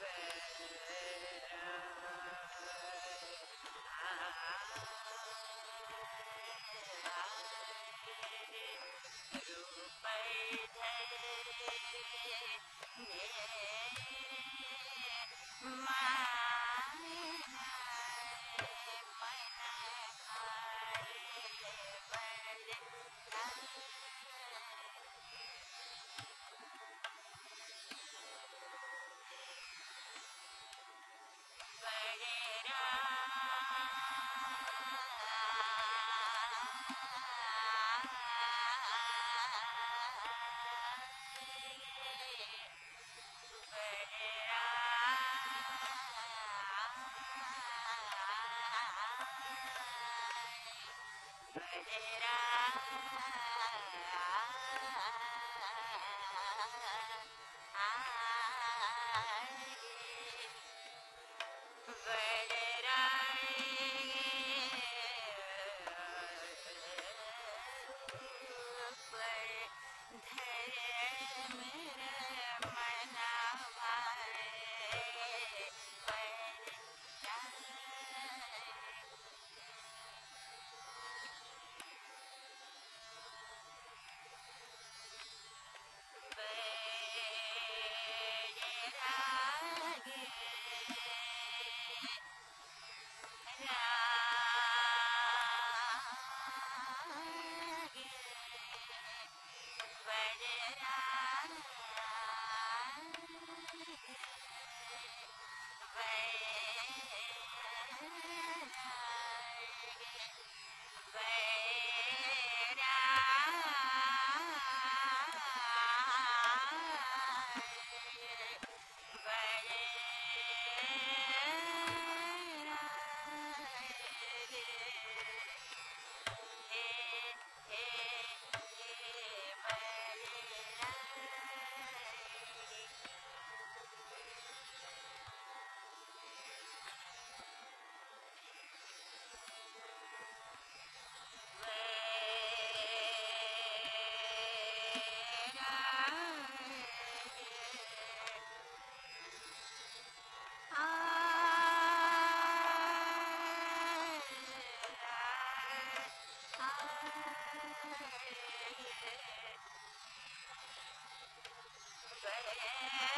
Hey. Fade it out. Yeah.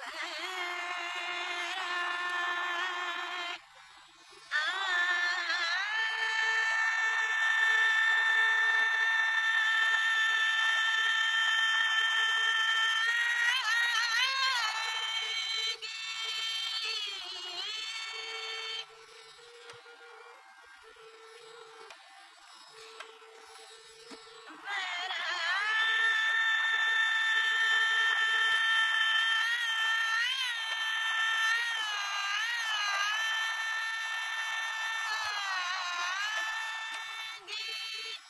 Bye. Yeah!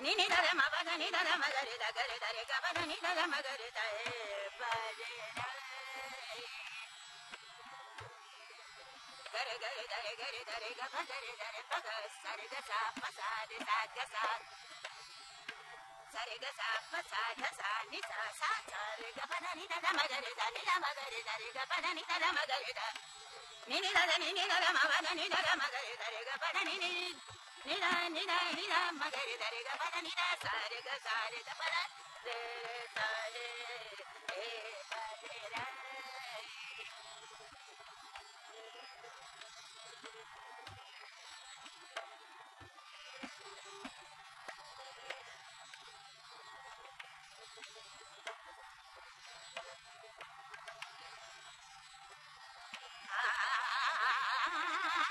నినిదర మగ నిదర మగరి దగరి దరి గబద నిదర మగరి దయ పదే మగరి దరిగ పద నిద సారిగ సారిగ పద రే సారి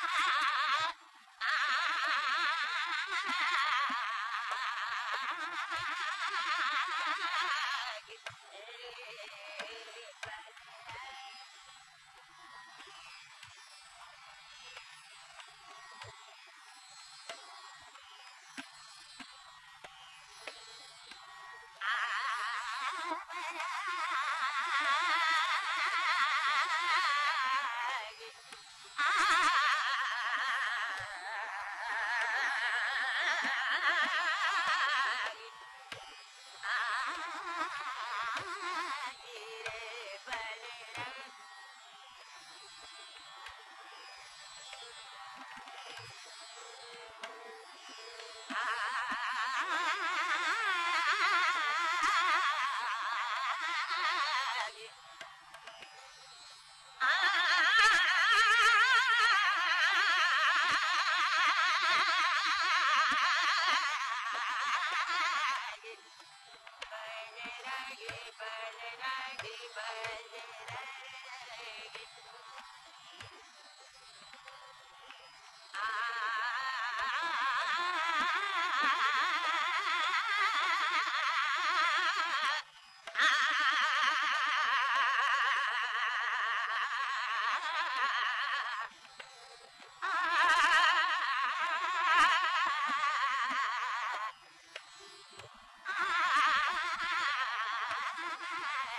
ha ha ha ha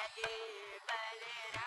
Jackie, Valera.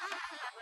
Ha ha ha ha!